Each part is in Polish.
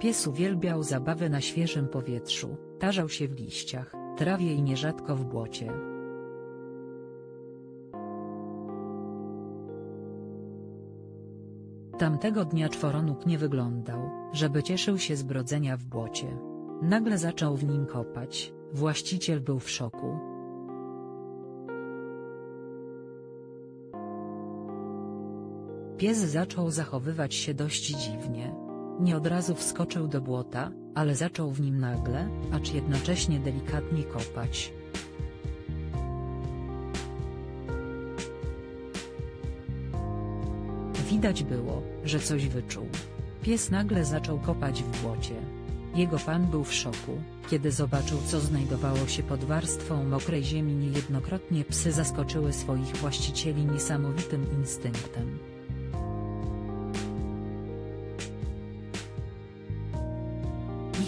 Pies uwielbiał zabawy na świeżym powietrzu, tarzał się w liściach, trawie i nierzadko w błocie. Tamtego dnia czworonóg nie wyglądał, żeby cieszył się z brodzenia w błocie. Nagle zaczął w nim kopać, właściciel był w szoku. Pies zaczął zachowywać się dość dziwnie. Nie od razu wskoczył do błota, ale zaczął w nim nagle, acz jednocześnie delikatnie kopać. Widać było, że coś wyczuł. Pies nagle zaczął kopać w błocie. Jego pan był w szoku, kiedy zobaczył co znajdowało się pod warstwą mokrej ziemi niejednokrotnie psy zaskoczyły swoich właścicieli niesamowitym instynktem.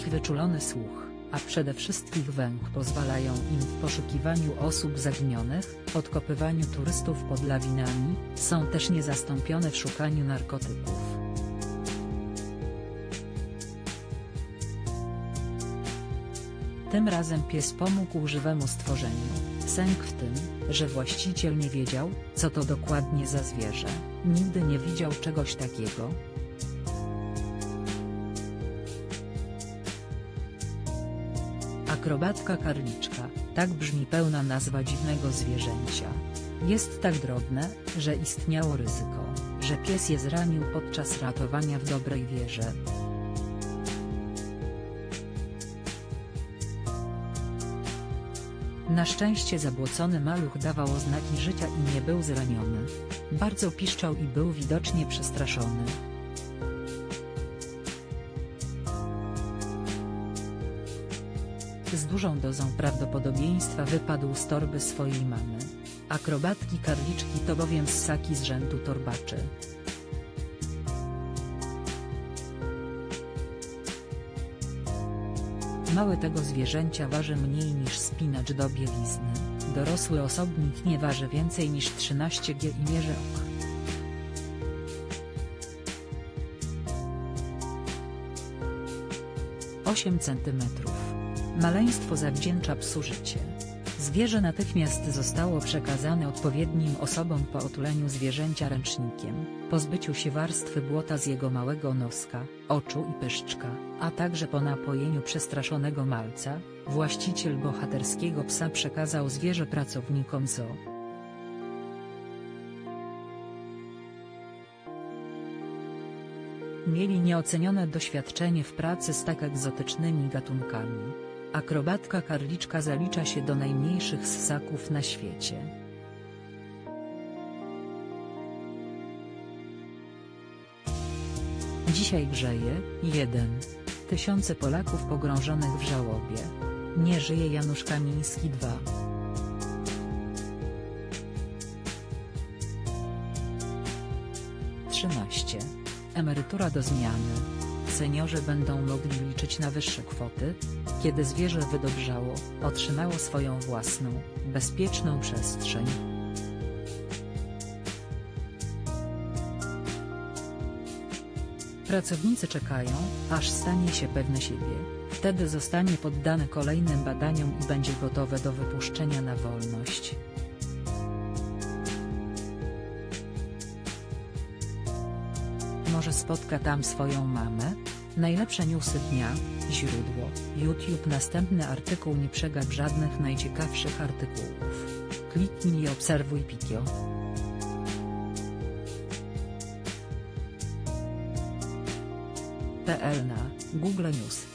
Ich wyczulony słuch, a przede wszystkim węch pozwalają im w poszukiwaniu osób zaginionych, odkopywaniu turystów pod lawinami, są też niezastąpione w szukaniu narkotyków. Tym razem pies pomógł żywemu stworzeniu. Sęk w tym, że właściciel nie wiedział, co to dokładnie za zwierzę, nigdy nie widział czegoś takiego, Akrobatka karliczka, tak brzmi pełna nazwa dziwnego zwierzęcia. Jest tak drobne, że istniało ryzyko, że pies je zranił podczas ratowania w dobrej wierze. Na szczęście zabłocony maluch dawał oznaki życia i nie był zraniony. Bardzo piszczał i był widocznie przestraszony. Z dużą dozą prawdopodobieństwa wypadł z torby swojej mamy. Akrobatki karliczki to bowiem ssaki z rzędu torbaczy. Mały tego zwierzęcia waży mniej niż spinacz do bielizny, dorosły osobnik nie waży więcej niż 13 g i mierzy ok. 8 centymetrów. Maleństwo zawdzięcza psu życie. Zwierzę natychmiast zostało przekazane odpowiednim osobom po otuleniu zwierzęcia ręcznikiem, pozbyciu się warstwy błota z jego małego noska, oczu i pyszczka, a także po napojeniu przestraszonego malca, właściciel bohaterskiego psa przekazał zwierzę pracownikom zoo. Mieli nieocenione doświadczenie w pracy z tak egzotycznymi gatunkami. Akrobatka karliczka zalicza się do najmniejszych ssaków na świecie. Dzisiaj grzeje, 1. Tysiące Polaków pogrążonych w żałobie. Nie żyje Janusz Kamiński 2. Trzynaście. Emerytura do zmiany. Seniorzy będą mogli liczyć na wyższe kwoty, kiedy zwierzę wydobrzało, otrzymało swoją własną, bezpieczną przestrzeń. Pracownicy czekają, aż stanie się pewne siebie, wtedy zostanie poddane kolejnym badaniom i będzie gotowe do wypuszczenia na wolność. Może spotka tam swoją mamę? Najlepsze newsy dnia, źródło, YouTube Następny artykuł Nie przegap żadnych najciekawszych artykułów. Kliknij i obserwuj Pikio. PL na Google News